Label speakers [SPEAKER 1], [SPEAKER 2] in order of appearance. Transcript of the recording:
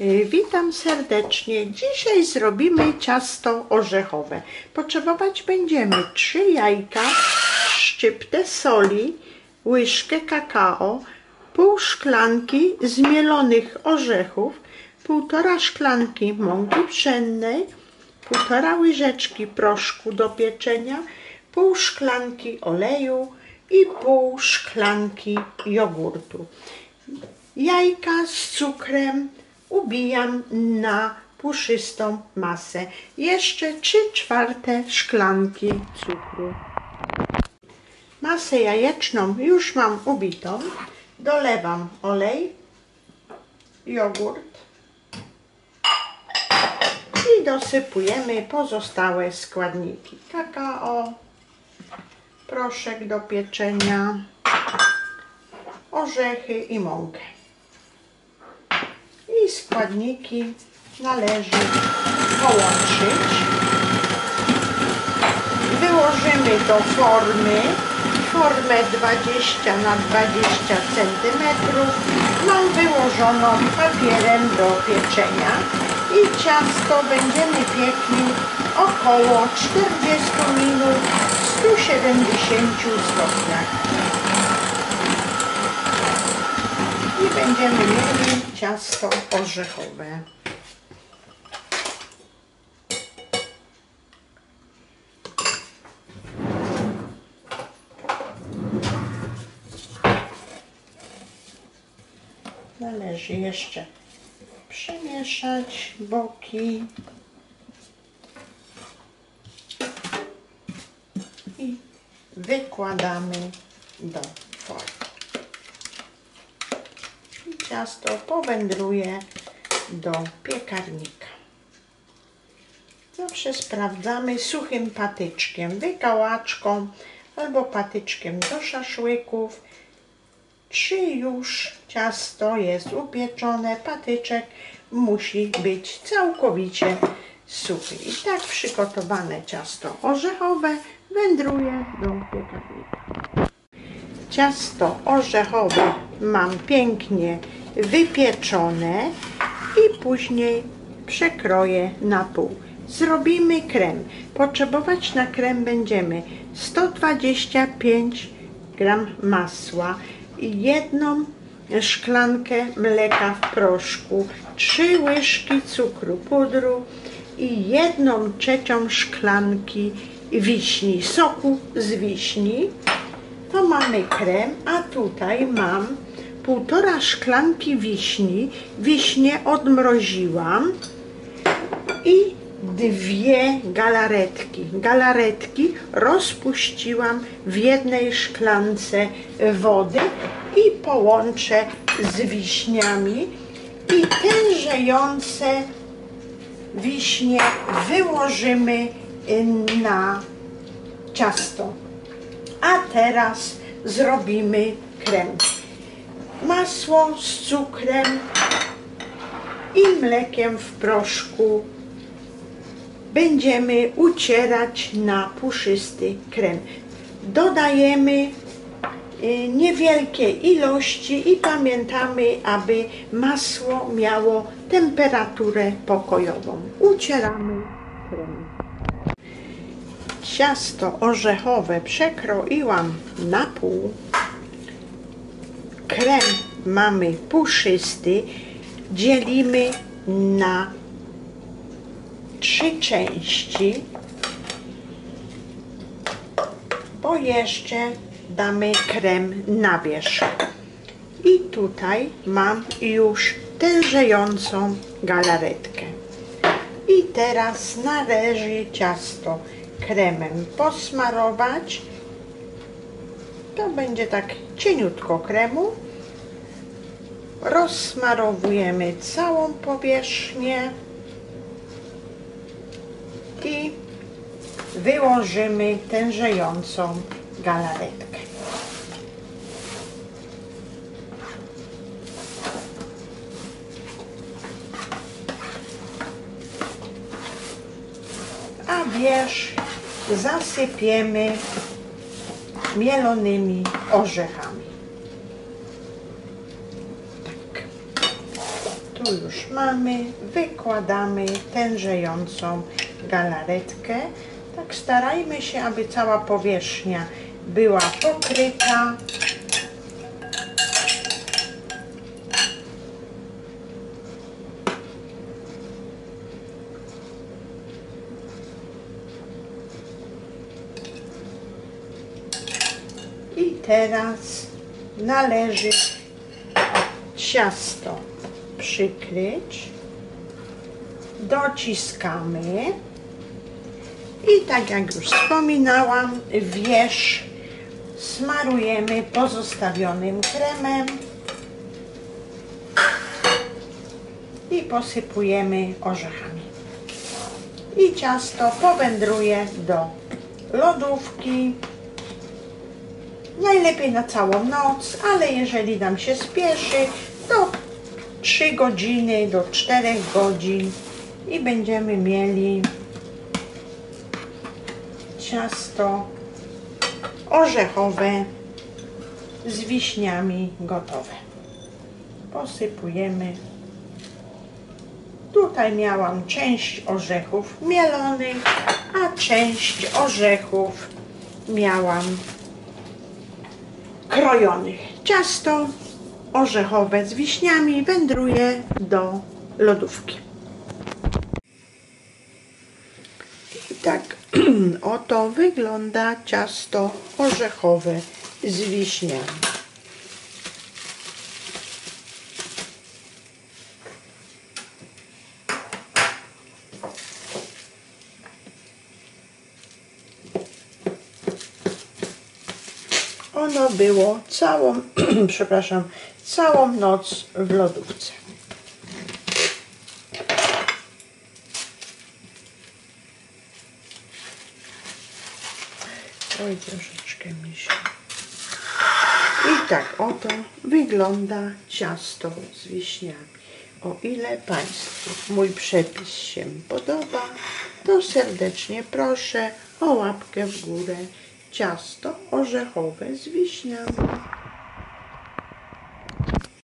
[SPEAKER 1] Y, Witam serdecznie. Dzisiaj zrobimy ciasto orzechowe. Potrzebować będziemy 3 jajka, szczyptę soli, łyżkę kakao, pół szklanki zmielonych orzechów, półtora szklanki mąki pszennej, półtora łyżeczki proszku do pieczenia, pół szklanki oleju i pół szklanki jogurtu. Jajka z cukrem ubijam na puszystą masę. Jeszcze 3 czwarte szklanki cukru. Masę jajeczną już mam ubitą. Dolewam olej, jogurt i dosypujemy pozostałe składniki. Kakao, proszek do pieczenia, orzechy i mąkę. I składniki należy połączyć. Wyłożymy do formy, formę 20 na 20 cm. Mam wyłożoną papierem do pieczenia i ciasto będziemy piekli około 40 minut w 170 stopniach. I będziemy mieli ciasto orzechowe. Należy jeszcze przemieszać boki i wykładamy do formy. I ciasto powędruje do piekarnika. Zawsze sprawdzamy suchym patyczkiem, wykałaczką albo patyczkiem do szaszłyków, czy już ciasto jest upieczone, patyczek musi być całkowicie suchy. I tak przygotowane ciasto orzechowe wędruje do piekarnika. Ciasto orzechowe mam pięknie wypieczone i później przekroję na pół. Zrobimy krem. Potrzebować na krem będziemy 125 gram masła, jedną szklankę mleka w proszku, trzy łyżki cukru pudru i jedną trzecią szklanki wiśni, soku z wiśni. To mamy krem, a tutaj mam półtora szklanki wiśni. Wiśnie odmroziłam i dwie galaretki. Galaretki rozpuściłam w jednej szklance wody i połączę z wiśniami i tężejące wiśnie wyłożymy na ciasto. A teraz zrobimy krem. Masło z cukrem i mlekiem w proszku będziemy ucierać na puszysty krem. Dodajemy y, niewielkie ilości i pamiętamy, aby masło miało temperaturę pokojową. Ucieramy. Ciasto orzechowe przekroiłam na pół. Krem mamy puszysty. Dzielimy na trzy części, bo jeszcze damy krem na wierzch. I tutaj mam już tężejącą galaretkę. I teraz należy ciasto kremem posmarować. To będzie tak cieniutko kremu. Rozsmarowujemy całą powierzchnię i wyłożymy tężejącą galaretkę. A wierzch zasypiemy mielonymi orzechami. Tak. Tu już mamy, wykładamy tężejącą galaretkę. Tak starajmy się, aby cała powierzchnia była pokryta. Teraz należy ciasto przykryć. Dociskamy. I tak jak już wspominałam, wierzch smarujemy pozostawionym kremem i posypujemy orzechami. I ciasto powędruje do lodówki. Najlepiej na całą noc, ale jeżeli nam się spieszy, to 3 godziny do 4 godzin i będziemy mieli ciasto orzechowe z wiśniami gotowe. Posypujemy. Tutaj miałam część orzechów mielonych, a część orzechów miałam krojonych. Ciasto orzechowe z wiśniami wędruje do lodówki. I tak oto wygląda ciasto orzechowe z wiśniami. Ono było całą, przepraszam, całą noc w lodówce. Oj, troszeczkę mi się. I tak oto wygląda ciasto z wiśniami. O ile Państwu mój przepis się podoba, to serdecznie proszę o łapkę w górę. Ciasto orzechowe z wiśniami.